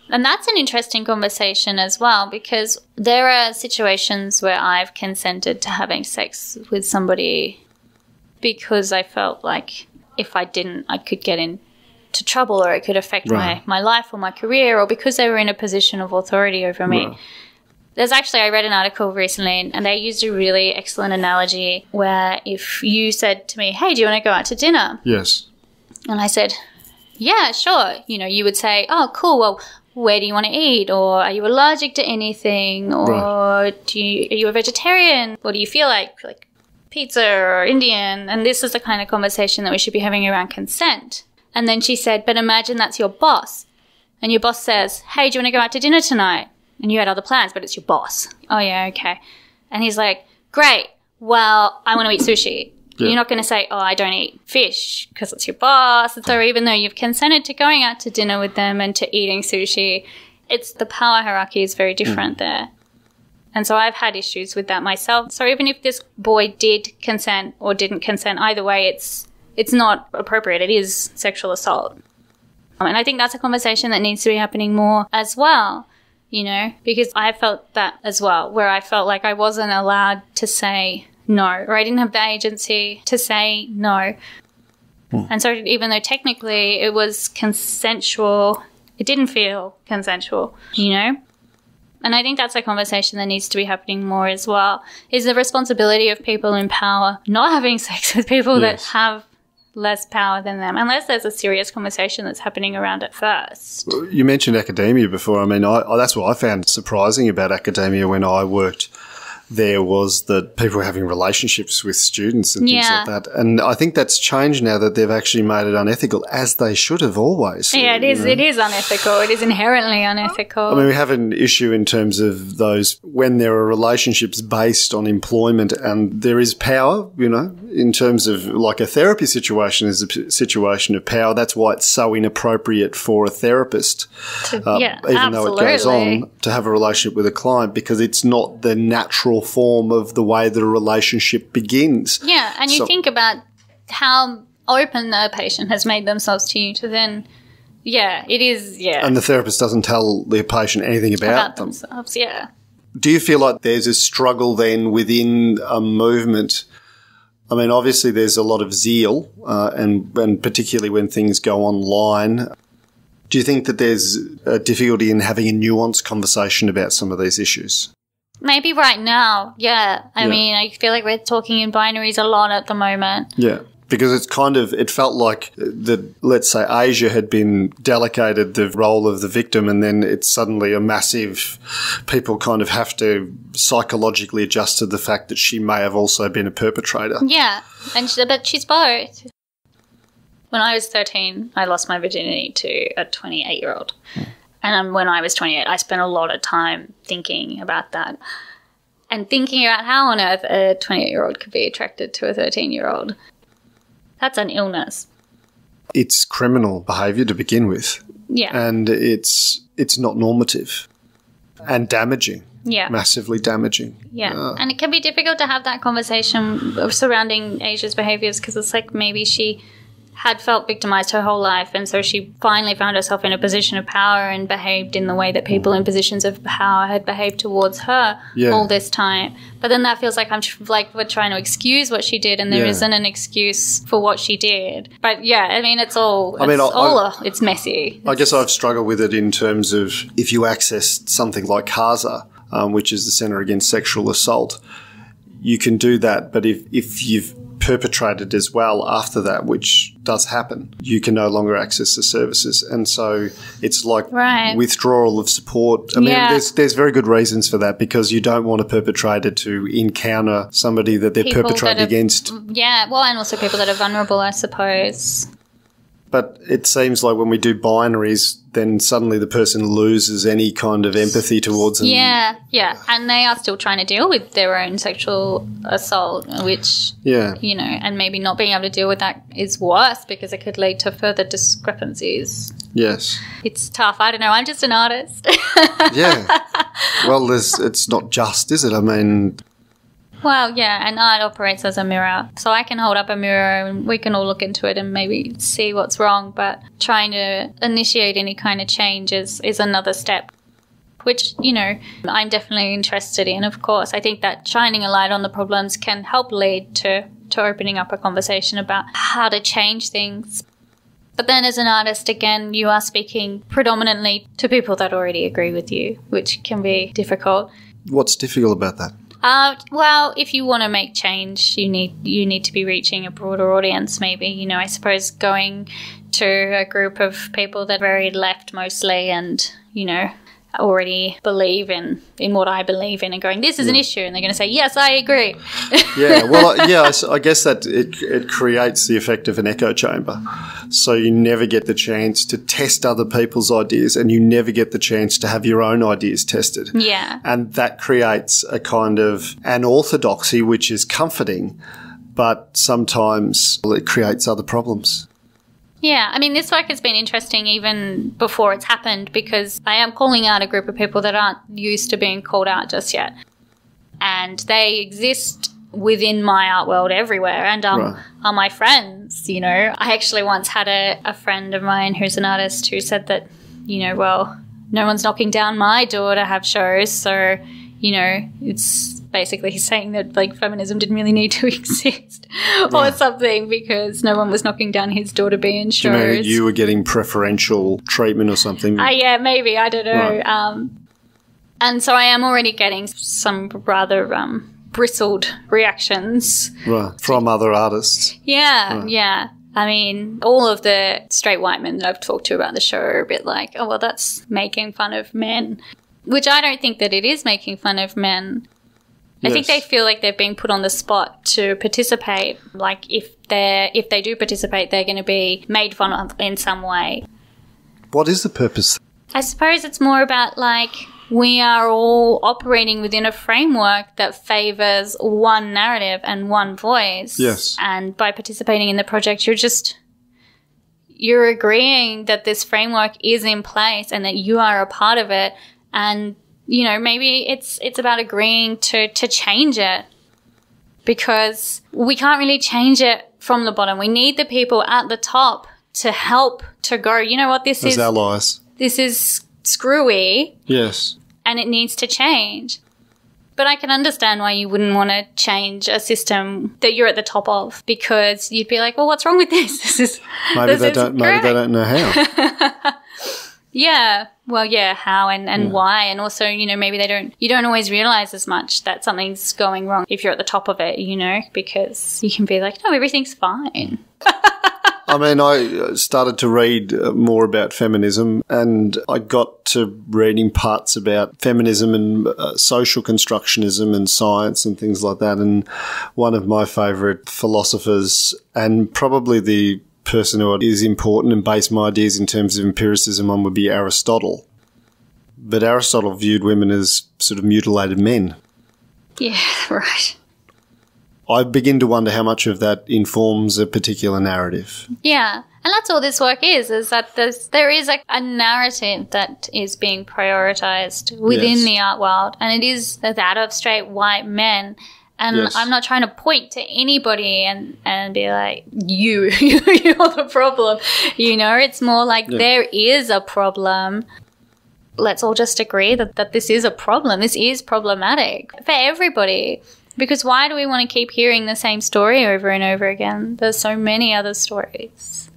And that's an interesting conversation as well because there are situations where I've consented to having sex with somebody because I felt like if I didn't I could get into trouble or it could affect Right. my, my life or my career or because they were in a position of authority over me. Right. There's actually, I read an article recently and they used a really excellent analogy where if you said to me, Hey, do you want to go out to dinner? Yes. And I said, Yeah, sure. You know, you would say, Oh, cool. Well, where do you want to eat? Or are you allergic to anything? Or do you, are you a vegetarian? What do you feel like? Like pizza or Indian? And this is the kind of conversation that we should be having around consent. And then she said, But imagine that's your boss. And your boss says, Hey, do you want to go out to dinner tonight? And you had other plans, but it's your boss. Oh, yeah, okay. And he's like, Great. Well, I want to eat sushi. Yeah. You're not going to say, Oh, I don't eat fish because it's your boss. So mm. even though you've consented to going out to dinner with them and to eating sushi, it's the power hierarchy is very different mm. there. And so I've had issues with that myself. So even if this boy did consent or didn't consent, either way, it's it's not appropriate. It is sexual assault. And I think that's a conversation that needs to be happening more as well, you know, because I felt that as well, where I felt like I wasn't allowed to say no, or I didn't have the agency to say no. Hmm. And so even though technically it was consensual, it didn't feel consensual, you know? And I think that's a conversation that needs to be happening more as well. Is the responsibility of people in power not having sex with people that have less power than them, unless there's a serious conversation that's happening around it first. You mentioned academia before. I mean, I, I, that's what I found surprising about academia when I worked there was that people were having relationships with students and things like that. And I think that's changed now that they've actually made it unethical, as they should have always. Yeah, it is. It is unethical. It is inherently unethical. I mean, we have an issue in terms of those when there are relationships based on employment and there is power, you know, in terms of like a therapy situation is a p- situation of power. That's why it's so inappropriate for a therapist, To- uh, yeah, even though it goes on, to have a relationship with a client because it's not the natural form of the way that a relationship begins. Yeah, and you So- think about how open a patient has made themselves to you to then, yeah, it is, yeah, And the therapist doesn't tell the patient anything about, about them. themselves, yeah. Do you feel like there's a struggle then within a movement? I mean, obviously there's a lot of zeal, uh, and and particularly when things go online. Do you think that there's a difficulty in having a nuanced conversation about some of these issues? Maybe right now, yeah. I Yeah. mean, I feel like we're talking in binaries a lot at the moment. Yeah. Because it's kind of, it felt like that, let's say Asia had been delegated the role of the victim, and then it's suddenly a massive, people kind of have to psychologically adjust to the fact that she may have also been a perpetrator. Yeah, and she, but she's both. When I was 13, I lost my virginity to a 28 year old. Hmm. And um, when I was 28, I spent a lot of time thinking about that and thinking about how on earth a 28 year old could be attracted to a 13 year old. That's an illness. It's criminal behaviour to begin with, Yeah. and it's it's not normative and damaging, yeah. massively damaging. Yeah. and it can be difficult to have that conversation surrounding Asia's behaviors because it's like maybe she had felt victimized her whole life and so she finally found herself in a position of power and behaved in the way that people in positions of power had behaved towards her Yeah. all this time but then that feels like i'm tr- like we're trying to excuse what she did and there Yeah. not an excuse for what she did but yeah i mean it's all it's I mean, I- all I- uh, it's messy I guess I've struggled with it in terms of if you access something like CASA, um, which is the Centre Against Sexual Assault, you can do that. But if, if you've perpetrated as well after that, which does happen, you can no longer access the services. And so it's like Right. withdrawal of support. I mean, Yeah. there's, there's very good reasons for that because you don't want a perpetrator to encounter somebody that they're People that perpetrated are- against. yeah well and also people that are vulnerable i suppose But it seems like when we do binaries, then suddenly the person loses any kind of empathy towards them. Yeah, yeah. And they are still trying to deal with their own sexual assault, which, Yeah. you know, and maybe not being able to deal with that is worse because it could lead to further discrepancies. Yes. It's tough. I don't know. I'm just an artist. Yeah. well, there's, it's not just, is it? I mean, well, yeah, and art operates as a mirror. So I can hold up a mirror and we can all look into it and maybe see what's wrong, but trying to initiate any kind of change is, is another step. Which, you know, I'm definitely interested in, of course. I think that shining a light on the problems can help lead to, to opening up a conversation about how to change things. But then, as an artist, again, you are speaking predominantly to people that already agree with you, which can be difficult. what's difficult about that? Uh, well, if you want to make change, you need you need to be reaching a broader audience. Maybe you know, I suppose going to a group of people that are very left mostly, and you know, already believe in in what I believe in, and going, this is an issue, and they're going to say, yes, I agree. Yeah, well, I- yeah, I I guess that it, it creates the effect of an echo chamber. So you never get the chance to test other people's ideas and you never get the chance to have your own ideas tested. yeah, And that creates a kind of an orthodoxy which is comforting, but sometimes it creates other problems. Yeah, I mean, this work has been interesting even before it's happened because I am calling out a group of people that aren't used to being called out just yet. And they exist within my art world everywhere and um, Right. are my friends, you know. I actually once had a, a friend of mine who's an artist who said that, you know, well, no one's knocking down my door to have shows, so, you know, it's basically saying that like feminism didn't really need to exist or something because no one was knocking down his door to be in shows. You know, you were getting preferential treatment or something. Uh, yeah, maybe. I don't know. Right. Um, and so I am already getting some rather um, bristled reactions. right, from other artists. Yeah, yeah. I mean, all of the straight white men that I've talked to about the show are a bit like, oh, well, that's making fun of men, which I don't think that it is making fun of men. I think they feel like they're being put on the spot to participate. Like if they're if they do participate, they're going to be made fun of in some way. What is the purpose? I suppose it's more about like we are all operating within a framework that favors one narrative and one voice. Yes. And by participating in the project, you're just you're agreeing that this framework is in place and that you are a part of it and you know maybe it's it's about agreeing to to change it because we can't really change it from the bottom we need the people at the top to help to go you know what this As is allies. this is screwy Yes. and it needs to change. But I can understand why you wouldn't want to change a system that you're at the top of because you'd be like, well, what's wrong with this? This is Maybe this they is don't. Maybe they don't know how. Yeah. Well, yeah, how and, and why. And also, you know, maybe they don't, you don't always realize as much that something's going wrong if you're at the top of it, you know, because you can be like, no, everything's fine. I mean, I uh, started to read uh, more about feminism, and I got to reading parts about feminism and uh, social constructionism and science and things like that. And one of my favourite philosophers, and probably the person who is important and base my ideas in terms of empiricism on, would be Aristotle. But Aristotle viewed women as sort of mutilated men. Yeah, right. I begin to wonder how much of that informs a particular narrative. Yeah. And that's all this work is, is that there's, there is a, a narrative that is being prioritized within Yes. the art world. And it is that of straight white men. And Yes. I'm not trying to point to anybody and, and be like, you, you're the problem. You know, it's more like there is a problem. Let's all just agree that, that this is a problem. This is problematic for everybody. Because why do we want to keep hearing the same story over and over again? There's so many other stories.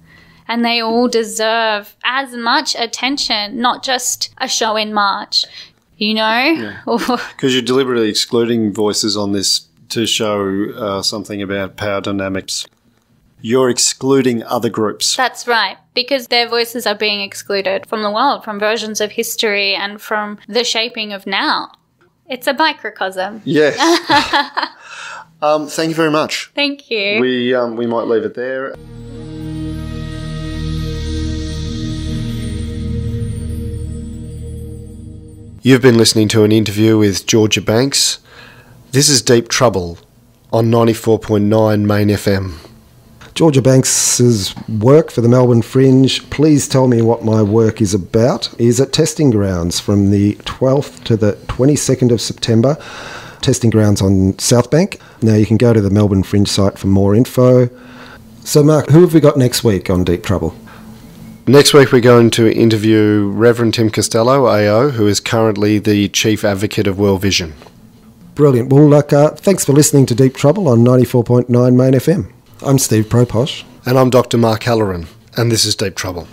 And they all deserve as much attention, not just a show in March, you know? Because you're deliberately excluding voices on this to show uh, something about power dynamics. You're excluding other groups. That's right, because their voices are being excluded from the world, from versions of history, and from the shaping of now. It's a microcosm. Yes. um, thank you very much. Thank you. We, um, we might leave it there. You've been listening to an interview with Georgia Banks. This is Deep Trouble on 94.9 Main FM. Georgia Banks's work for the Melbourne Fringe, Please Tell Me What My Work Is About, is at Testing Grounds from the 12th to the 22nd of September. Testing Grounds on South Bank. Now you can go to the Melbourne Fringe site for more info. So, Mark, who have we got next week on Deep Trouble? Next week, we're going to interview Reverend Tim Costello, AO, who is currently the Chief Advocate of World Vision. Brilliant. Well, look, uh, thanks for listening to Deep Trouble on 94.9 Main FM. I'm Steve Proposh. And I'm Dr. Mark Halloran, and this is Deep Trouble.